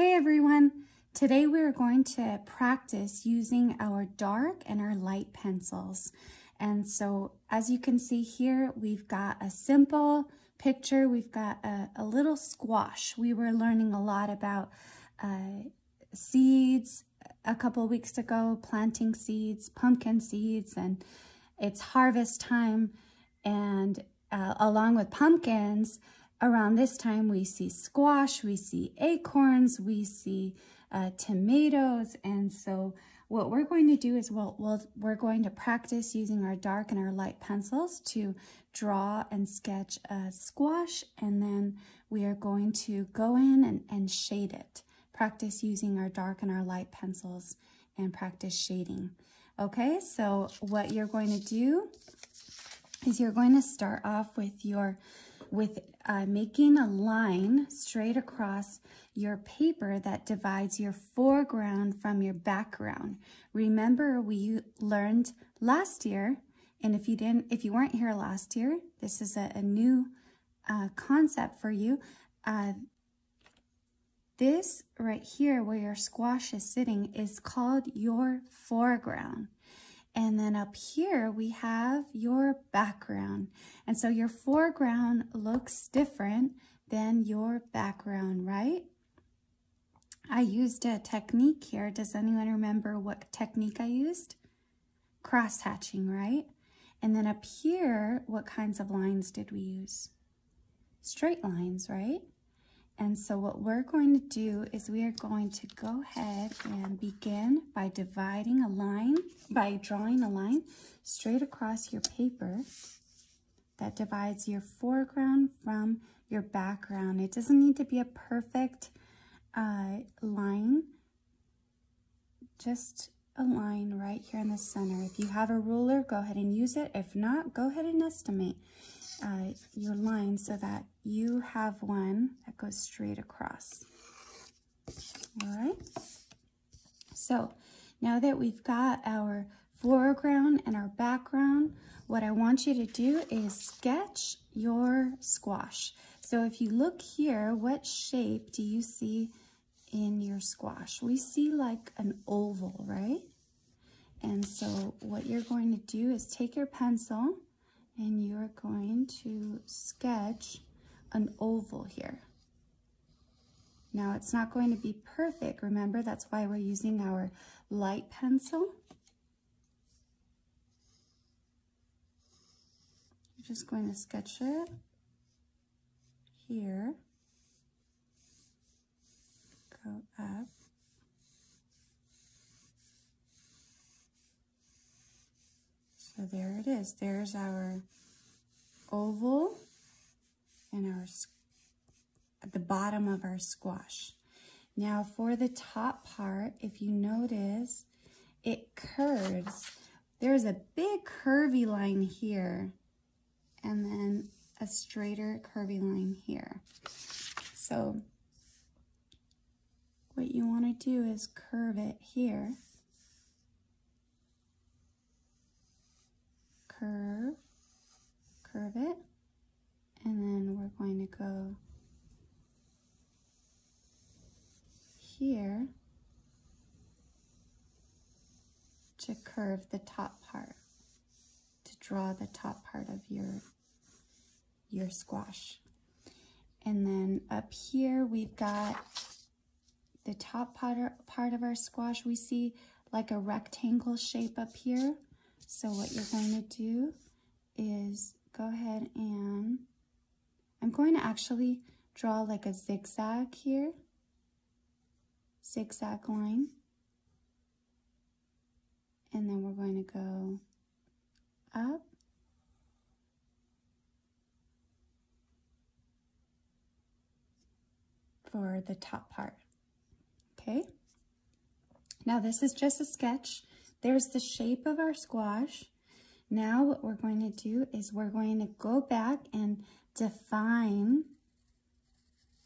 Hey everyone! Today we're going to practice using our dark and our light pencils. And so as you can see here, we've got a simple picture. We've got a, a little squash. We were learning a lot about uh, seeds a couple weeks ago, planting seeds, pumpkin seeds, and it's harvest time. And uh, along with pumpkins, around this time we see squash, we see acorns, we see uh, tomatoes. And so what we're going to do is we'll, we'll, we're going to practice using our dark and our light pencils to draw and sketch a squash. And then we are going to go in and, and shade it. Practice using our dark and our light pencils and practice shading. Okay, so what you're going to do is you're going to start off with your with uh, making a line straight across your paper that divides your foreground from your background. Remember we learned last year, and if you didn't, if you weren't here last year, this is a, a new uh, concept for you. Uh, this right here where your squash is sitting is called your foreground. And then up here, we have your background. And so your foreground looks different than your background, right? I used a technique here. Does anyone remember what technique I used? Cross-hatching, right? And then up here, what kinds of lines did we use? Straight lines, right? And so what we're going to do is we are going to go ahead and begin by dividing a line, by drawing a line straight across your paper that divides your foreground from your background. It doesn't need to be a perfect uh, line, just a line right here in the center. If you have a ruler, go ahead and use it. If not, go ahead and estimate uh, your line so that you have one that goes straight across. All right. So now that we've got our foreground and our background, what I want you to do is sketch your squash. So if you look here, what shape do you see in your squash? We see like an oval, right? And so what you're going to do is take your pencil and you're going to sketch an oval here. Now it's not going to be perfect. Remember, that's why we're using our light pencil. I'm just going to sketch it here. Go up. So there it is. There's our oval and our at the bottom of our squash. Now for the top part, if you notice, it curves. There's a big curvy line here and then a straighter curvy line here. So what you want to do is curve it here curve, curve it, and then we're going to go here to curve the top part, to draw the top part of your, your squash. And then up here, we've got the top part, part of our squash. We see like a rectangle shape up here. So what you're going to do is go ahead and I'm going to actually draw like a zigzag here, zigzag line. And then we're going to go up for the top part. Okay. Now this is just a sketch. There's the shape of our squash. Now what we're going to do is we're going to go back and define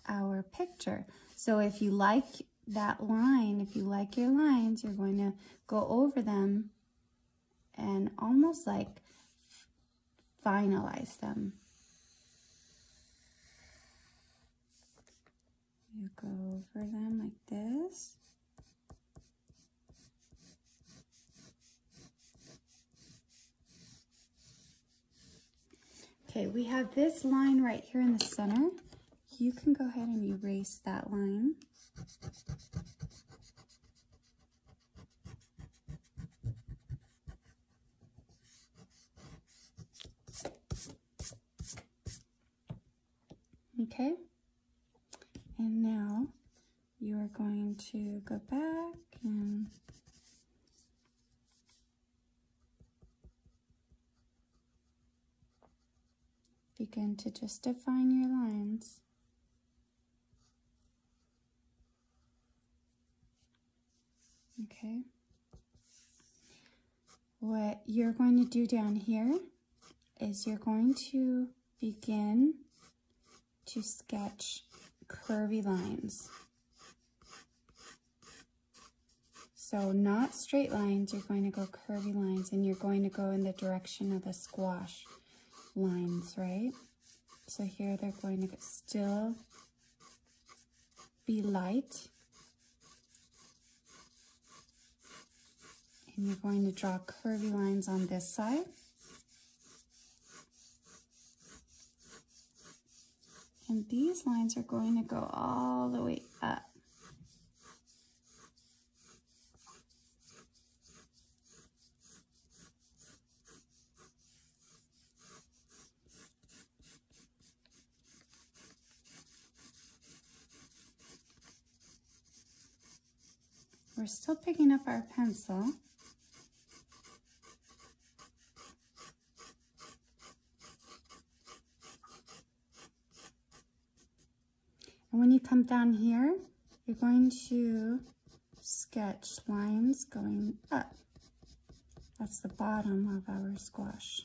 our picture. So if you like that line, if you like your lines, you're going to go over them and almost like finalize them. you go over them like this. Okay, we have this line right here in the center. You can go ahead and erase that line. Okay, and now you are going to go back and begin to just define your lines. Okay. What you're going to do down here is you're going to begin to sketch curvy lines. So not straight lines, you're going to go curvy lines and you're going to go in the direction of the squash lines, right? So here they're going to still be light. And you're going to draw curvy lines on this side. And these lines are going to go all the way up. We're still picking up our pencil. And when you come down here, you're going to sketch lines going up. That's the bottom of our squash.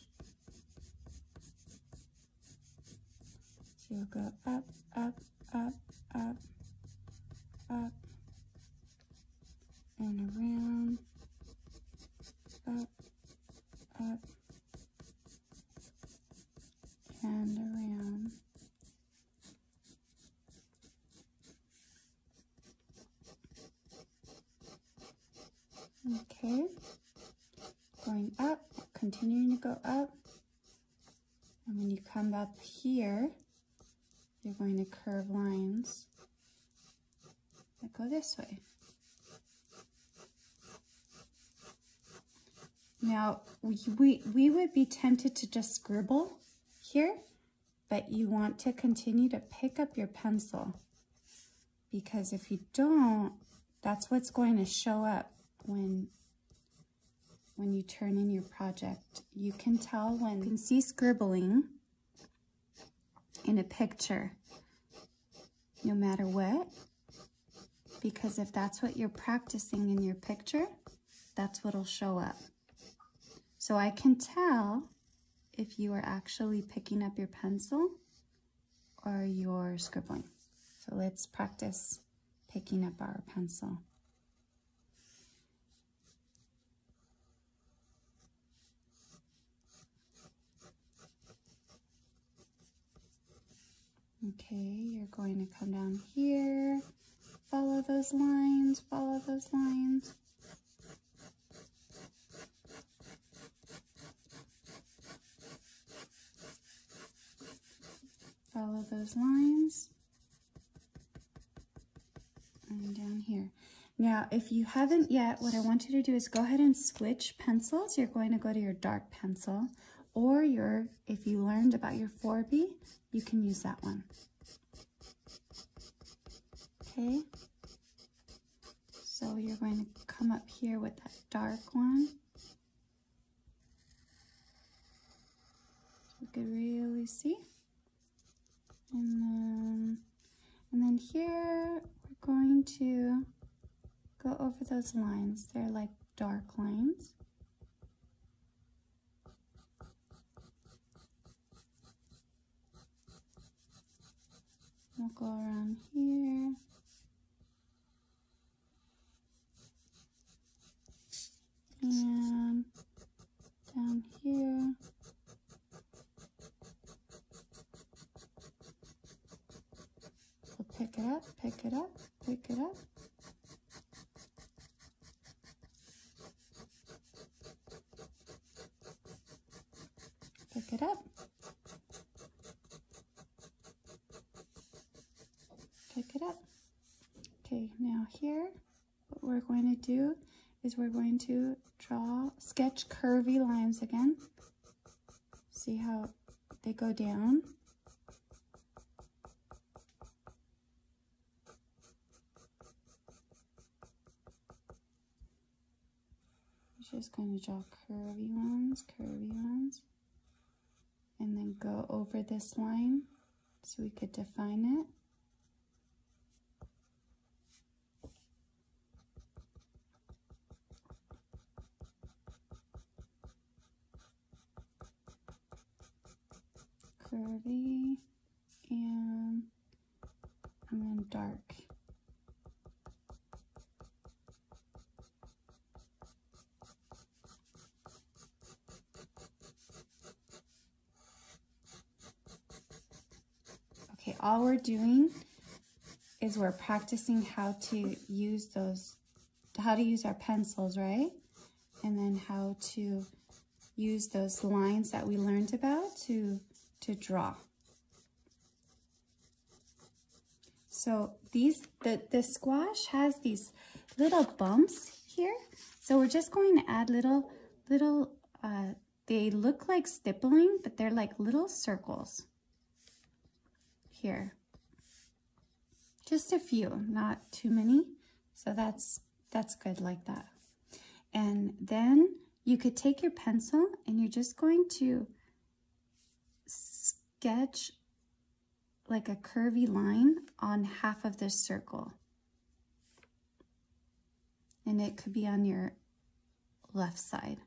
So you'll go up, up, up, up, up, and around, up, up, and around. Okay, going up, continuing to go up. And when you come up here, you're going to curve lines that go this way. Now, we, we, we would be tempted to just scribble here, but you want to continue to pick up your pencil because if you don't, that's what's going to show up when when you turn in your project. You can tell when you can see scribbling in a picture, no matter what, because if that's what you're practicing in your picture, that's what'll show up. So I can tell if you are actually picking up your pencil or you're scribbling. So let's practice picking up our pencil. Okay, you're going to come down here, follow those lines, follow those lines. Follow those lines. And down here. Now, if you haven't yet, what I want you to do is go ahead and switch pencils. You're going to go to your dark pencil or your, if you learned about your 4B, you can use that one. Okay. So you're going to come up here with that dark one. You can really see. And then, and then here we're going to go over those lines. They're like dark lines. We'll go around here. And down here. We'll pick it up. pick it up, pick it up. Pick it up. Pick it up. Okay, now here, what we're going to do is we're going to draw, sketch curvy lines again. See how they go down. Just going to draw curvy ones, curvy ones, and then go over this line so we could define it. Curvy and, and then dark. Okay, all we're doing is we're practicing how to use those, how to use our pencils, right? And then how to use those lines that we learned about to, to draw. So these, the, the squash has these little bumps here. So we're just going to add little, little, uh, they look like stippling, but they're like little circles here. Just a few, not too many. So that's, that's good like that. And then you could take your pencil and you're just going to sketch like a curvy line on half of this circle. And it could be on your left side.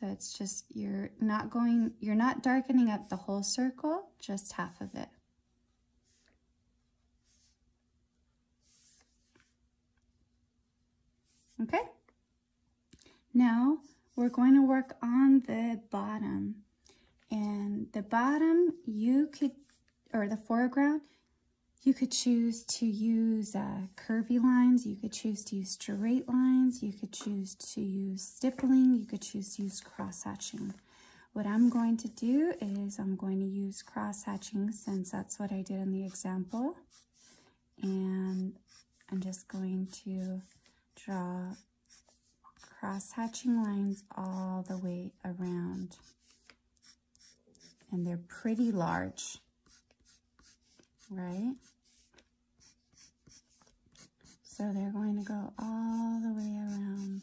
So it's just, you're not going, you're not darkening up the whole circle, just half of it. Okay. Now we're going to work on the bottom. And the bottom, you could, or the foreground, you could choose to use uh, curvy lines, you could choose to use straight lines, you could choose to use stippling, you could choose to use cross-hatching. What I'm going to do is I'm going to use cross-hatching since that's what I did in the example. And I'm just going to draw cross-hatching lines all the way around. And they're pretty large right? So they're going to go all the way around,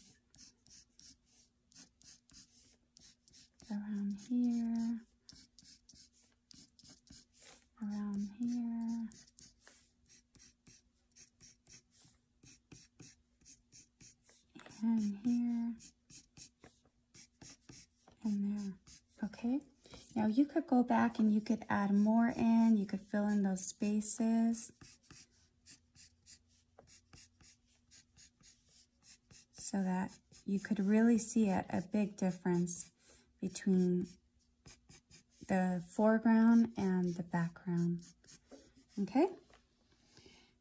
around here, around here, and here, and there, okay? Now you could go back and you could add more in, you could fill in those spaces. So that you could really see it, a big difference between the foreground and the background. Okay?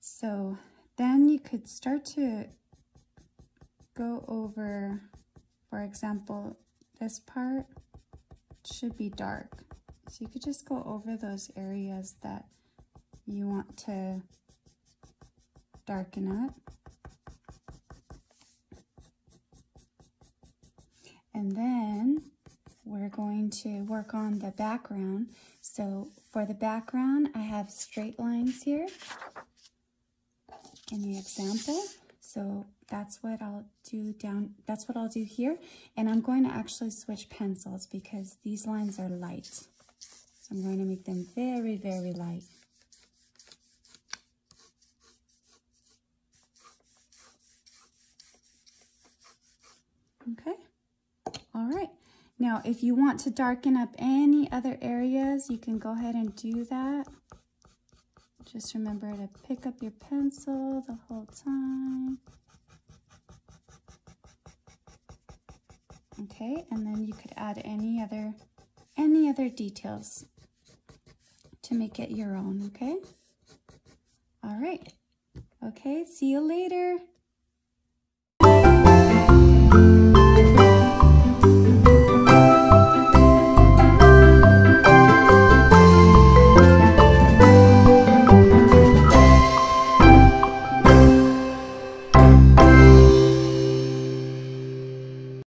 So then you could start to go over, for example, this part should be dark. So you could just go over those areas that you want to darken up. And then we're going to work on the background. So for the background, I have straight lines here in the example. So that's what I'll do down, that's what I'll do here. And I'm going to actually switch pencils because these lines are light. So I'm going to make them very, very light. Okay, all right. Now, if you want to darken up any other areas, you can go ahead and do that. Just remember to pick up your pencil the whole time. Okay, and then you could add any other any other details to make it your own, okay? All right. Okay, see you later.